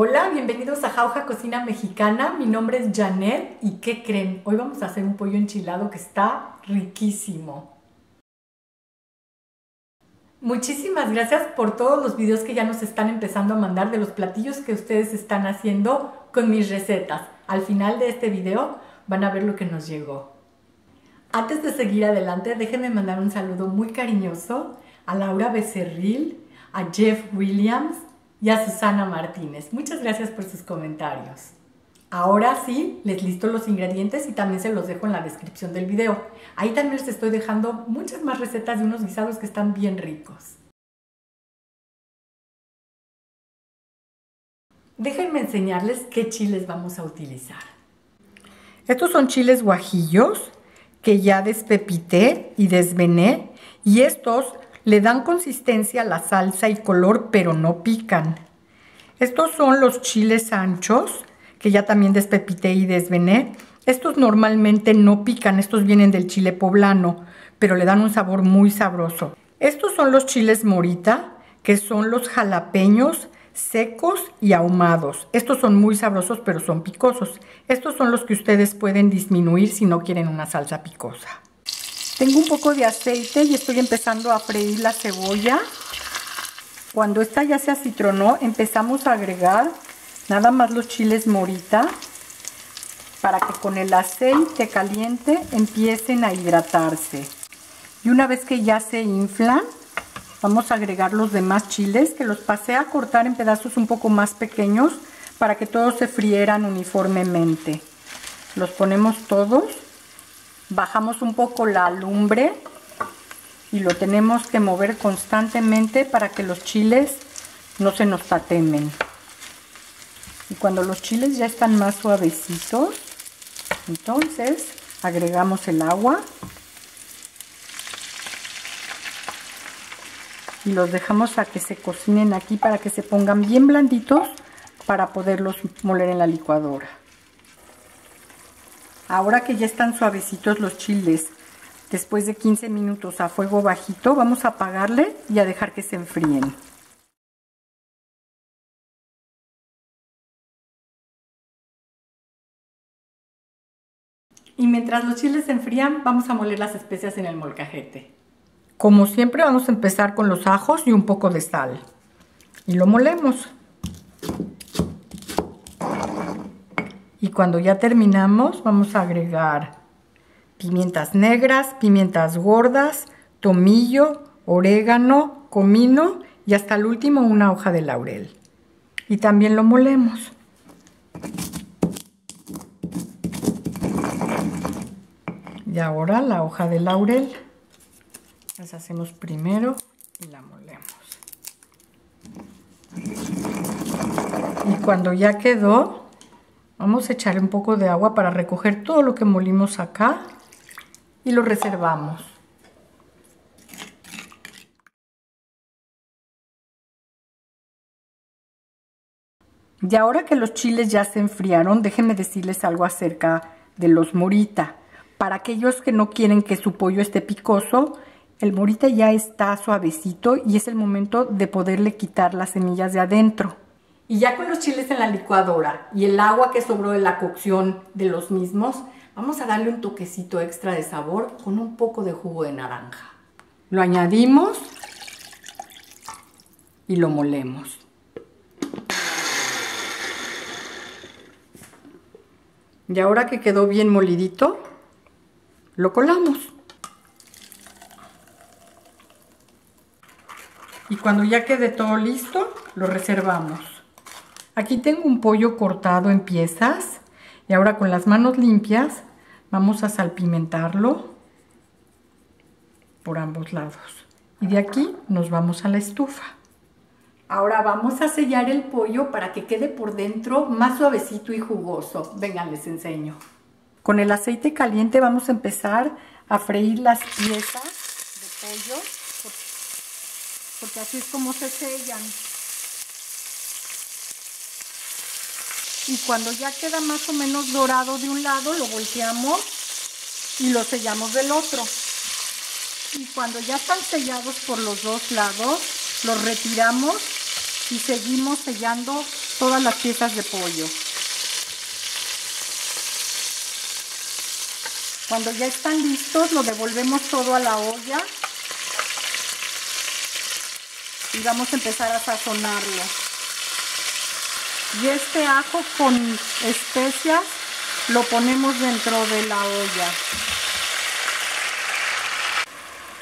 Hola, bienvenidos a Jauja Cocina Mexicana. Mi nombre es Janet y ¿qué creen? Hoy vamos a hacer un pollo enchilado que está riquísimo. Muchísimas gracias por todos los videos que ya nos están empezando a mandar de los platillos que ustedes están haciendo con mis recetas. Al final de este video van a ver lo que nos llegó. Antes de seguir adelante, déjenme mandar un saludo muy cariñoso a Laura Becerril, a Jeff Williams y a Susana Martínez. Muchas gracias por sus comentarios. Ahora sí, les listo los ingredientes y también se los dejo en la descripción del video. Ahí también les estoy dejando muchas más recetas de unos guisados que están bien ricos. Déjenme enseñarles qué chiles vamos a utilizar. Estos son chiles guajillos que ya despepité y desvené y estos le dan consistencia a la salsa y color pero no pican. Estos son los chiles anchos que ya también despepité y desvené. Estos normalmente no pican, estos vienen del chile poblano, pero le dan un sabor muy sabroso. Estos son los chiles morita, que son los jalapeños secos y ahumados. Estos son muy sabrosos, pero son picosos. Estos son los que ustedes pueden disminuir si no quieren una salsa picosa. Tengo un poco de aceite y estoy empezando a freír la cebolla. Cuando esta ya se acitronó, empezamos a agregar nada más los chiles morita para que con el aceite caliente empiecen a hidratarse. Y una vez que ya se inflan, vamos a agregar los demás chiles que los pasé a cortar en pedazos un poco más pequeños para que todos se frieran uniformemente. Los ponemos todos, bajamos un poco la lumbre y lo tenemos que mover constantemente para que los chiles no se nos tatemen. Y cuando los chiles ya están más suavecitos, entonces agregamos el agua y los dejamos a que se cocinen aquí para que se pongan bien blanditos para poderlos moler en la licuadora. Ahora que ya están suavecitos los chiles, después de 15 minutos a fuego bajito, vamos a apagarle y a dejar que se enfríen. Y mientras los chiles se enfrían, vamos a moler las especias en el molcajete. Como siempre vamos a empezar con los ajos y un poco de sal. Y lo molemos. Y cuando ya terminamos vamos a agregar pimientas negras, pimientas gordas, tomillo, orégano, comino y hasta el último una hoja de laurel. Y también lo molemos. Y ahora la hoja de laurel. Las hacemos primero y la molemos. Y cuando ya quedó, vamos a echarle un poco de agua para recoger todo lo que molimos acá y lo reservamos. Y ahora que los chiles ya se enfriaron, déjenme decirles algo acerca de los morita. Para aquellos que no quieren que su pollo esté picoso, el morita ya está suavecito y es el momento de poderle quitar las semillas de adentro. Y ya con los chiles en la licuadora y el agua que sobró de la cocción de los mismos, vamos a darle un toquecito extra de sabor con un poco de jugo de naranja. Lo añadimos y lo molemos. Y ahora que quedó bien molidito, lo colamos. Y cuando ya quede todo listo, lo reservamos. Aquí tengo un pollo cortado en piezas y ahora con las manos limpias vamos a salpimentarlo por ambos lados. Y de aquí nos vamos a la estufa. Ahora vamos a sellar el pollo para que quede por dentro más suavecito y jugoso. Vengan, les enseño. Con el aceite caliente vamos a empezar a freír las piezas de pollo, porque así es como se sellan. Y cuando ya queda más o menos dorado de un lado, lo volteamos y lo sellamos del otro. Y cuando ya están sellados por los dos lados, los retiramos y seguimos sellando todas las piezas de pollo. Cuando ya están listos, lo devolvemos todo a la olla y vamos a empezar a sazonarlo. Y este ajo con especias lo ponemos dentro de la olla.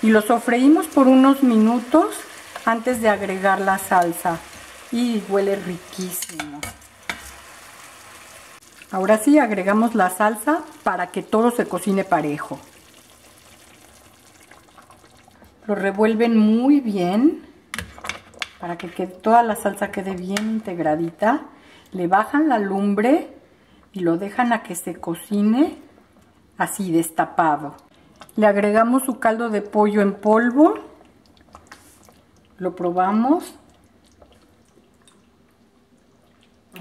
Y lo sofreímos por unos minutos antes de agregar la salsa. Y huele riquísimo. Ahora sí agregamos la salsa para que todo se cocine parejo. Lo revuelven muy bien para que toda la salsa quede bien integradita. Le bajan la lumbre y lo dejan a que se cocine así destapado. Le agregamos su caldo de pollo en polvo. Lo probamos.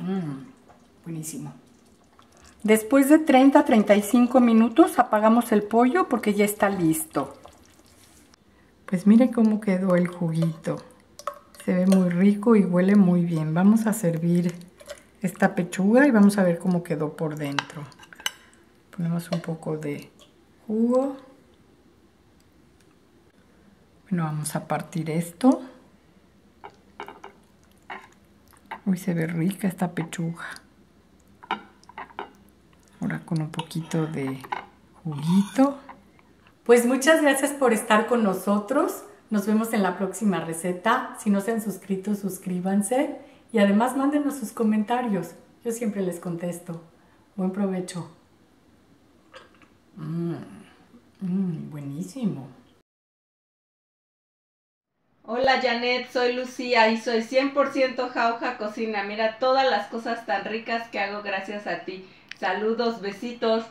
Mmm, buenísimo. Después de 30 a 35 minutos apagamos el pollo porque ya está listo. Pues miren cómo quedó el juguito. Se ve muy rico y huele muy bien. Vamos a servir esta pechuga y vamos a ver cómo quedó por dentro. Ponemos un poco de jugo. Bueno, vamos a partir esto. Uy, se ve rica esta pechuga. Ahora con un poquito de juguito. Pues muchas gracias por estar con nosotros. Nos vemos en la próxima receta. Si no se han suscrito, suscríbanse. Y además mándenos sus comentarios. Yo siempre les contesto. Buen provecho. Mmm, mmm, buenísimo. Hola Janet, soy Lucía y soy 100% jauja cocina. Mira todas las cosas tan ricas que hago gracias a ti. Saludos, besitos.